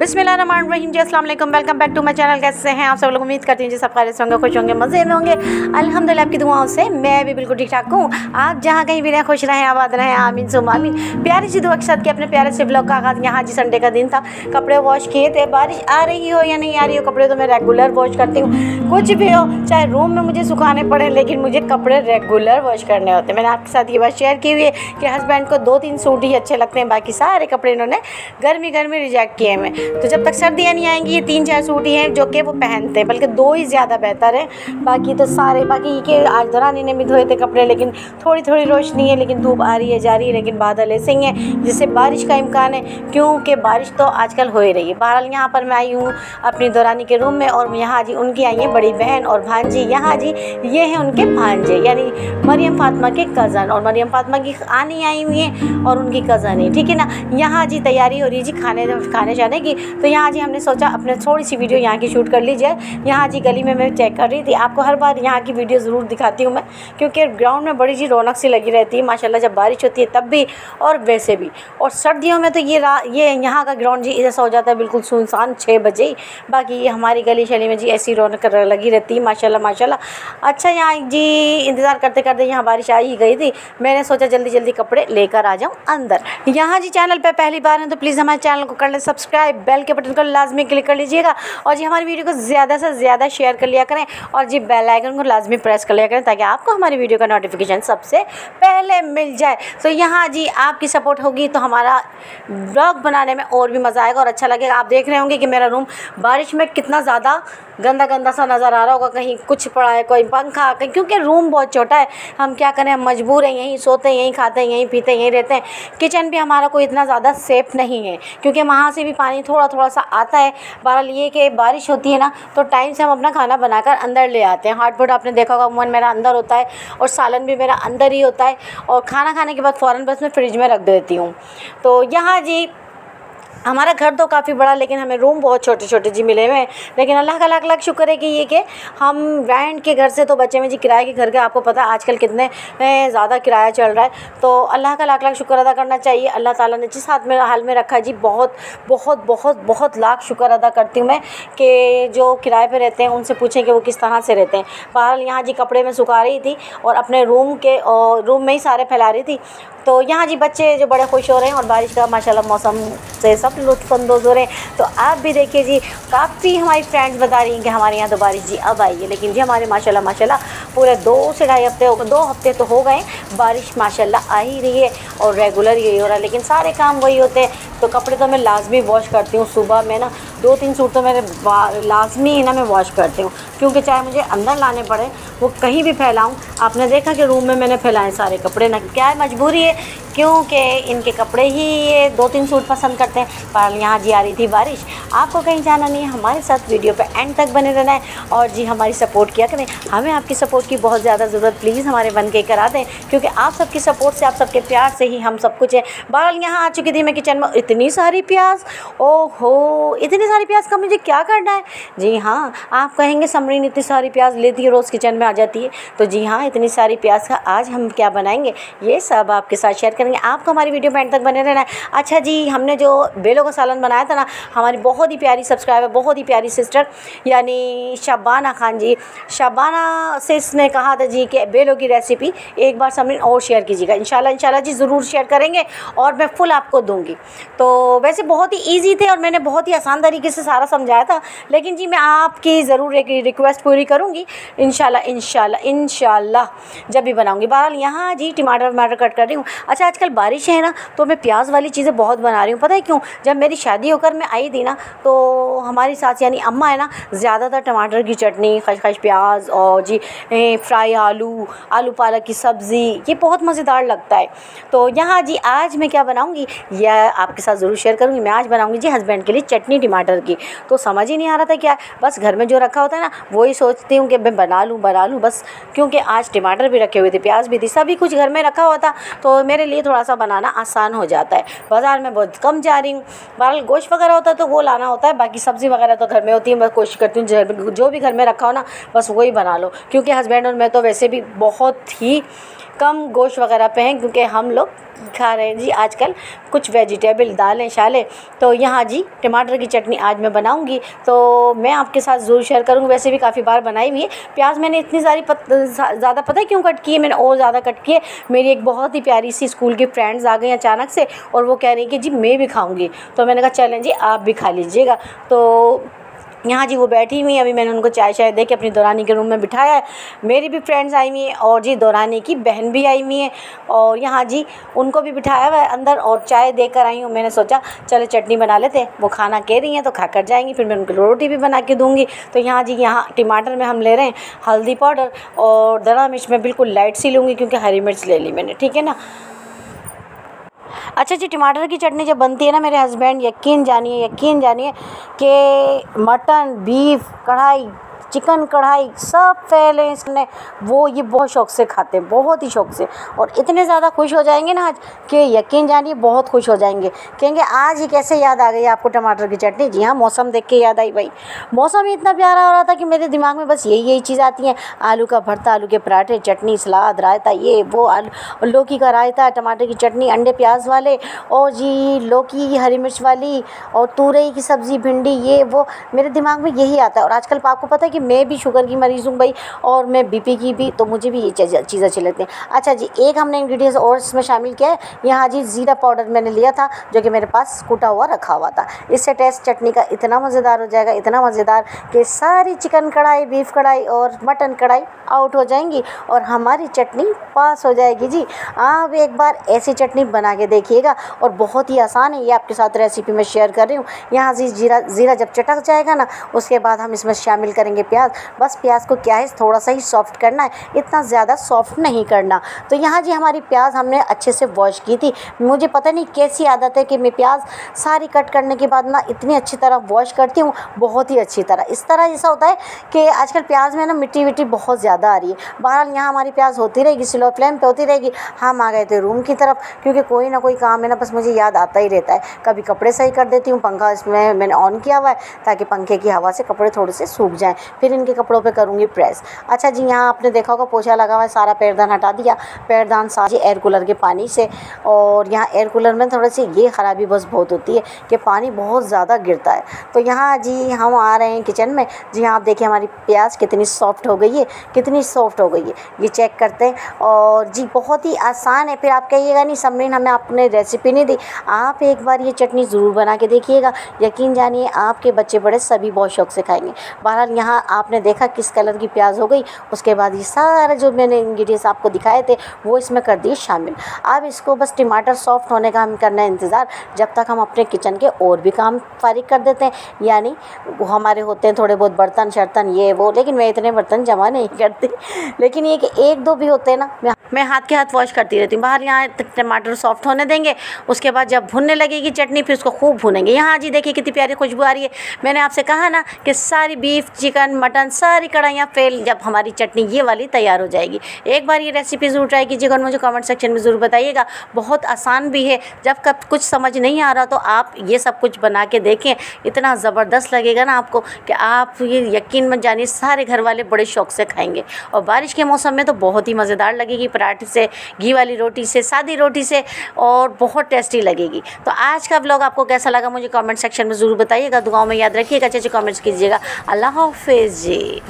बिस्मिल्लाहिर्रहमानिर्रहीम, जी, अस्सलाम वालेकुम, welcome back to my channel, कैसे हैं आप सब लोग? उम्मीद करती हूँ जी सबसे होंगे, खुश होंगे, मज़े में होंगे। अल्हम्दुलिल्लाह आपकी दुआओं से मैं भी बिल्कुल ठीक ठाक हूँ। आप जहाँ कहीं भी रहें, खुश रहें, आबाद रहें, आमीन, सुम, आमीन। प्यारी सी दुआ के साथ कि अपने प्यारे से ब्लॉग का आगाज़ यहाँ जी संडे का दिन था। कपड़े वॉश किए थे, बारिश आ रही हो या नहीं आ रही हो, कपड़े तो मैं रेगुलर वॉश करती हूँ। कुछ भी हो, चाहे रूम में मुझे सुखाने पड़े, लेकिन मुझे कपड़े रेगुलर वॉश करने होते हैं। मैंने आपके साथ ये बात शेयर की हुई है कि हस्बैंड को दो तीन सूट ही अच्छे लगते हैं, बाकी सारे कपड़े इन्होंने गर्मी गर्मी रिजेक्ट किए हैं। तो जब तक सर्दियाँ नहीं आएँगी, ये तीन चार सूट ही हैं जो कि वो पहनते हैं, बल्कि दो ही ज़्यादा बेहतर है। बाकी तो सारे, बाकी के आज दौरानी ने भी धोए थे कपड़े, लेकिन थोड़ी थोड़ी रोशनी है, लेकिन धूप आ रही है, जा रही है, लेकिन बादल ऐसे ही हैं, जिससे बारिश का इम्कान है, क्योंकि बारिश तो आजकल हो ही रही है। बहरहाल यहाँ पर मैं आई हूँ अपनी दौरानी के रूम में, और यहाँ जी, उनकी आई हैं बड़ी बहन और भांजी। यहाँ जी, ये हैं उनके भांजे, यानी मरियम फातिमा के कज़न, और मरियम फातिमा की आनी आई हुई हैं, और उनकी कज़न है। ठीक है ना? यहाँ जी, तैयारी हो रही है जी, खाने खाने जाने की तो यहाँ जी हमने सोचा अपने थोड़ी सी वीडियो यहाँ की शूट कर लीजिए यहाँ जी गली में मैं चेक कर रही थी। आपको हर बार यहाँ की वीडियो ज़रूर दिखाती हूँ मैं, क्योंकि ग्राउंड में बड़ी जी रौनक सी लगी रहती है। माशाल्लाह, जब बारिश होती है तब भी और वैसे भी। और सर्दियों में तो ये ये यहाँ का ग्राउंड जी ऐसा हो जाता है बिल्कुल सुनसान छः बजे ही। बाकी ये हमारी गली शली में जी ऐसी रौनक लगी रहती है। माशाल्लाह माशाल्लाह। अच्छा यहाँ जी इंतज़ार करते करते यहाँ बारिश आ ही गई थी। मैंने सोचा जल्दी जल्दी कपड़े लेकर आ जाऊँ अंदर। यहाँ जी चैनल पर पहली बार हैं तो प्लीज़ हमारे चैनल को कर लें सब्सक्राइब। बेल के बटन को लाजमी क्लिक कर लीजिएगा। और जी, हमारी वीडियो को ज़्यादा से ज़्यादा शेयर कर लिया करें और जी बेल आइकन को लाजमी प्रेस कर लिया करें ताकि आपको हमारी वीडियो का नोटिफिकेशन सबसे पहले मिल जाए। तो यहाँ जी, आपकी सपोर्ट होगी तो हमारा ब्लॉग बनाने में और भी मज़ा आएगा और अच्छा लगेगा। आप देख रहे होंगे कि मेरा रूम बारिश में कितना ज़्यादा गंदा गंदा सा नज़र आ रहा होगा। कहीं कुछ पड़ा है, कोई पंखा, कहीं क्योंकि रूम बहुत छोटा है। हम क्या करें, हम मजबूर हैं, यहीं सोते हैं, यहीं खाते हैं, यहीं पीते हैं, यहीं रहते हैं। किचन भी हमारा कोई इतना ज़्यादा सेफ़ नहीं है, क्योंकि वहाँ से भी पानी थोड़ा थोड़ा थोड़ा सा आता है। बहरहाल ये कि बारिश होती है ना तो टाइम से हम अपना खाना बनाकर अंदर ले आते हैं। फुट आपने देखा होगा मन मेरा अंदर होता है और सालन भी मेरा अंदर ही होता है और खाना खाने के बाद फ़ौरन बस मैं फ्रिज में रख देती हूँ। तो यहाँ जी हमारा घर तो काफ़ी बड़ा, लेकिन हमें रूम बहुत छोटे छोटे जी मिले हुए हैं। लेकिन अल्लाह का लाख लाख शुक्र है कि ये कि हम रेंट के घर से तो बच्चे में जी, किराए के घर के आपको पता है आजकल कितने ज़्यादा किराया चल रहा है। तो अल्लाह का लाख लाख शुक्र अदा करना चाहिए। अल्लाह ताला ने जिस हाथ में, हाल में रखा जी, बहुत बहुत बहुत बहुत लाख शुक्र अदा करती हूँ मैं कि जो किराए पर रहते हैं, उनसे पूछें कि वो किस तरह से रहते हैं। बहरहाल यहाँ जी कपड़े में सुखा रही थी और अपने रूम के रूम में ही सारे फैला रही थी। तो यहाँ जी बच्चे जो बड़े खुश हो रहे हैं और बारिश का माशाल्लाह मौसम से सब लुत्फ़अंदोज़ हो रहे हैं। तो आप भी देखिए जी, काफ़ी हमारी फ्रेंड्स बता रही हैं कि हमारे यहाँ तो बारिश जी अब आई है, लेकिन जी हमारे माशाल्लाह माशाल्लाह, पूरे दो से ढाई हफ़्ते हो, दो हफ़्ते तो हो गए बारिश माशाल्लाह आ ही रही है और रेगुलर यही हो रहा है, लेकिन सारे काम वही होते हैं। तो कपड़े तो मैं लाजमी वॉश करती हूँ, सुबह में ना दो तीन सूट तो मेरे लाजमी ही ना मैं वॉश करती हूँ। क्योंकि चाहे मुझे अंदर लाने पड़े, वो कहीं भी फैलाऊँ, आपने देखा कि रूम में मैंने फैलाए सारे कपड़े। ना, क्या है, मजबूरी है? क्योंकि इनके कपड़े ही ये दो तीन सूट पसंद करते हैं। पर यहाँ जी आ रही थी बारिश। आपको कहीं जाना नहीं है, हमारे साथ वीडियो पे एंड तक बने रहना है। और जी, हमारी सपोर्ट किया करें। हमें आपकी सपोर्ट की बहुत ज़्यादा ज़रूरत प्लीज़ हमारे बन के करा दें। क्योंकि आप सबकी सपोर्ट से, आप सबके प्यार से ही हम सब कुछ है। बहरहाल, यहाँ आ चुकी थी मैं किचन में इतनी सारी प्याज ओहो, इतनी सारी प्याज का मुझे क्या करना है? जी हाँ आप कहेंगे समरीन इतनी सारी प्याज लेती है, रोज़ किचन में आ जाती है। तो जी हाँ इतनी सारी प्याज का आज हम क्या बनाएँगे? ये सब आपके साथ शेयर करेंगे। आपको हमारी वीडियो में एंड तक बने रहना है। अच्छा जी, हमने जो बेलों का सालन बनाया था ना, हमारी बहुत ही प्यारी सब्सक्राइबर बहुत ही प्यारी सिस्टर यानी शबाना खान जी। शबाना से इसने कहा था जी कि बेलों की रेसिपी एक बार समरीन और शेयर कीजिएगा। इंशाल्लाह इंशाल्लाह जी ज़रूर शेयर करेंगे और मैं फुल आपको दूँगी। तो वैसे बहुत ही ईजी थे और मैंने बहुत ही आसान तरीके से सारा समझाया था। लेकिन जी मैं आपकी ज़रूर एक रिक्वेस्ट पूरी करूँगी। इनशाला इनशाला इनशाला जब भी बनाऊँगी। बहरहाल यहाँ जी टमाटर वमाटर कट कर रही हूँ। अच्छा आजकल बारिश है ना तो मैं प्याज वाली चीज़ें बहुत बना रही हूँ। पता है क्यों? जब मेरी शादी होकर मैं आई थी ना तो हमारी सास यानी अम्मा है ना ज़्यादातर टमाटर की चटनी, खशखश प्याज और जी फ्राई आलू आलू पालक की सब्ज़ी, ये बहुत मज़ेदार लगता है। तो यहाँ जी, आज मैं क्या बनाऊँगी, यह आपके साथ ज़रूर शेयर करूँगी। मैं आज बनाऊँगी जी हस्बैंड के लिए चटनी टमाटर की। तो समझ ही नहीं आ रहा था क्या, बस घर में जो रखा होता है ना, वही सोचती हूँ कि मैं बना लूँ बना लूँ, बस क्योंकि आज टमाटर भी रखे हुए थे, प्याज भी थी, सभी कुछ घर में रखा हुआ था तो मेरे लिए थोड़ा सा बनाना आसान हो जाता है। बाज़ार में बहुत कम जा रही हूँ, बहरहाल गोश्त वगैरह होता है तो वो लाना होता है, बाकी सब्ज़ी वगैरह तो घर में होती है कोशिश करती हूँ जो भी घर में रखा हो ना बस वही बना लो। क्योंकि हस्बैंड और मैं तो वैसे भी बहुत ही कम गोश्त वगैरह पे हैं क्योंकि हम लोग खा रहे हैं। जी आजकल कुछ वेजिटेबल दालें शालें तो यहाँ जी टमाटर की चटनी आज मैं बनाऊँगी। तो मैं आपके साथ ज़रूर शेयर करूँगी। वैसे भी काफ़ी बार बनाई हुई है। प्याज मैंने इतनी सारी पत, ज़्यादा पता है क्यों कट की है? मैंने और ज़्यादा कट की है। मेरी एक बहुत ही प्यारी सी स्कूल की फ्रेंड्स आ गई अचानक से और वो कह रही कि जी मैं भी खाऊँगी। तो मैंने कहा चलें जी आप भी खा लीजिएगा। तो यहाँ जी वो बैठी हुई हैं। अभी मैंने उनको चाय शाय दे के अपनी दौरानी के रूम में बिठाया है। मेरी भी फ्रेंड्स आई हुई हैं और जी दौरानी की बहन भी आई हुई हैं। और यहाँ जी उनको भी बिठाया हुआ है अंदर और चाय देकर आई हूँ। मैंने सोचा, चलो चटनी बना लेते वो खाना कह रही हैं तो खा कर जाएँगी, फिर मैं उनको रोटी भी बना के दूँगी। तो यहाँ जी यहाँ टमाटर में हम ले रहे हैं हल्दी पाउडर और दरा मिर्च में बिल्कुल लाइट सी लूँगी क्योंकि हरी मिर्च ले ली मैंने। ठीक है ना? अच्छा जी, टमाटर की चटनी जब बनती है ना मेरे हस्बैंड यकीन जानिए यकीन जानिए कि मटन बीफ कढ़ाई चिकन कढ़ाई सब पहले इसने। वो ये बहुत शौक़ से खाते हैं, बहुत ही शौक़ से। और इतने ज़्यादा खुश हो जाएँगे ना आज कि यकीन जानिए बहुत खुश हो जाएँगे। कहेंगे, आज ही कैसे याद आ गई आपको टमाटर की चटनी? जी हाँ मौसम देख के याद आई भाई। मौसम ही इतना प्यारा हो रहा था कि मेरे दिमाग में बस यही यही चीज़ आती हैं। आलू का भरता, आलू के पराठे, चटनी, सलाद, रायता, ये, वो, आलू। लौकी का रायता, टमाटर की चटनी, अंडे, प्याज वाले। और जी, लौकी, हरी मिर्च वाली। और तुरई की सब्ज़ी, भिंडी, ये, वो। मेरे दिमाग में यही आता है। और आजकल आपको पता है कि मैं भी शुगर की मरीज़ हूँ भाई और मैं बीपी की भी तो मुझे भी ये चीज़ें अच्छी लगती हैं। अच्छा जी, एक हमने इंग्रेडिएंट्स और इसमें शामिल किया है। यहाँ जी ज़ीरा पाउडर मैंने लिया था, जो कि मेरे पास कूटा हुआ रखा हुआ था। इससे टेस्ट चटनी का इतना मज़ेदार हो जाएगा, इतना मज़ेदार कि सारी चिकन कढ़ाई बीफ कढ़ाई और मटन कढ़ाई आउट हो जाएँगी और हमारी चटनी पास हो जाएगी जी। आप एक बार ऐसी चटनी बना के देखिएगा और बहुत ही आसान है, ये आपके साथ रेसिपी में शेयर कर रही हूँ। यहाँ जी जीरा, ज़ीरा जब चटक जाएगा ना, उसके बाद हम इसमें शामिल करेंगे प्याज, बस प्याज को क्या है, थोड़ा सा ही सॉफ्ट करना है, इतना ज़्यादा सॉफ्ट नहीं करना। तो यहाँ जी हमारी प्याज हमने अच्छे से वॉश की थी। मुझे पता नहीं कैसी आदत है कि मैं प्याज सारी कट करने के बाद ना इतनी अच्छी तरह वॉश करती हूँ, बहुत ही अच्छी तरह। इस तरह ऐसा होता है कि आजकल प्याज में ना मिट्टी विट्टी बहुत ज़्यादा आ रही है। बहरहाल यहाँ हमारी प्याज होती रहेगी स्लो फ्लेम पर होती रहेगी। हम आ गए थे रूम की तरफ़, क्योंकि कोई ना कोई काम है ना, बस मुझे याद आता ही रहता है। कभी कपड़े सही कर देती हूँ, पंखा इसमें मैंने ऑन किया हुआ है, ताकि पंखे की हवा से कपड़े थोड़े से सूख जाएँ। फिर इनके कपड़ों पे करूँगी प्रेस। अच्छा जी, यहाँ आपने देखा होगा, पोछा लगा हुआ है, सारा पैरदान हटा दिया। पैरदान साझे एयर कूलर के पानी से। और यहाँ एयर कूलर में थोड़ी सी ये ख़राबी बस बहुत होती है कि पानी बहुत ज़्यादा गिरता है। तो यहाँ जी, हम आ रहे हैं किचन में। जी हाँ आप देखिए हमारी प्याज कितनी सॉफ्ट हो गई है, कितनी सॉफ्ट हो गई है। ये चेक करते हैं। और जी, बहुत ही आसान है। फिर आप कहिएगा, नहीं समरीन हमें आपने रेसिपी नहीं दी। आप एक बार ये चटनी ज़रूर बना के देखिएगा। यकीन जानिए, आपके बच्चे बड़े सभी बहुत शौक से खाएँगे। बहरहाल, यहाँ आपने देखा किस कलर की प्याज हो गई, उसके बाद ये सारे जो मैंने इंग्रीडियंट्स आपको दिखाए थे, वो इसमें कर दिए शामिल। अब इसको बस टमाटर सॉफ्ट होने का हम करना है इंतज़ार, जब तक हम अपने किचन के और भी काम फारिग कर देते हैं। यानी वो हमारे होते हैं थोड़े बहुत बर्तन, शर्तन, ये, वो, लेकिन मैं इतने बर्तन जमा नहीं करती। लेकिन ये कि एक दो भी होते हैं ना, मैं मैं हाथ के हाथ वॉश करती रहती हूँ। बाहर यहाँ टमाटर सॉफ्ट होने देंगे, उसके बाद जब भुनने लगेगी चटनी, फिर उसको खूब भुनेंगे। यहाँ जी देखिए कितनी प्यारी खुशबू आ रही है। मैंने आपसे कहा ना कि सारी बीफ चिकन मटन सारी कढ़ाइयाँ फेल जब हमारी चटनी ये वाली तैयार हो जाएगी। एक बार ये रेसिपी ज़रूर ट्राई कीजिएगा और मुझे कमेंट सेक्शन में ज़रूर बताइएगा। बहुत आसान भी है। जब कब कुछ समझ नहीं आ रहा तो आप ये सब कुछ बना के देखें। इतना ज़बरदस्त लगेगा ना आपको कि आप ये यकीन मत जानिए, सारे घर वाले बड़े शौक से खाएँगे। और बारिश के मौसम में तो बहुत ही मज़ेदार लगेगी। पराठे से, घी वाली रोटी से, सादी रोटी से और बहुत टेस्टी लगेगी। तो आज का ब्लॉग आपको कैसा लगा मुझे कमेंट सेक्शन में ज़रूर बताइएगा। दुआओं में याद रखिएगा अच्छे अच्छे कमेंट्स कीजिएगा। अल्लाह हाफिज़ जी।